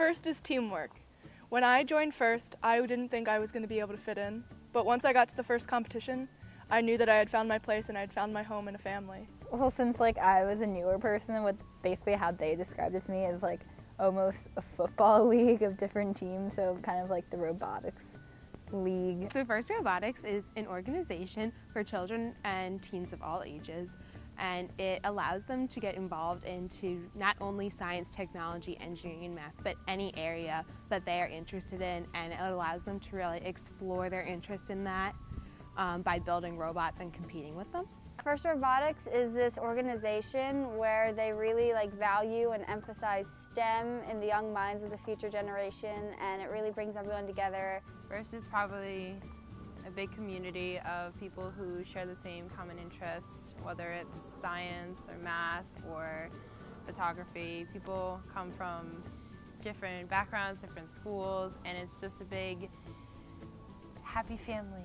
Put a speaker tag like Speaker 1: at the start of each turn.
Speaker 1: First is teamwork. When I joined first, I didn't think I was going to be able to fit in, but once I got to the first competition, I knew that I had found my place and I had found my home and a family.
Speaker 2: Well, since like I was a newer person, what basically how they described it to me is like almost a football league of different teams, so kind of like the robotics league.
Speaker 3: So First Robotics is an organization for children and teens of all ages and it allows them to get involved into not only science, technology, engineering, and math, but any area that they are interested in and it allows them to really explore their interest in that um, by building robots and competing with them.
Speaker 4: First Robotics is this organization where they really like value and emphasize STEM in the young minds of the future generation and it really brings everyone together.
Speaker 5: First is probably a big community of people who share the same common interests, whether it's science or math or photography. People come from different backgrounds, different schools, and it's just a big happy family.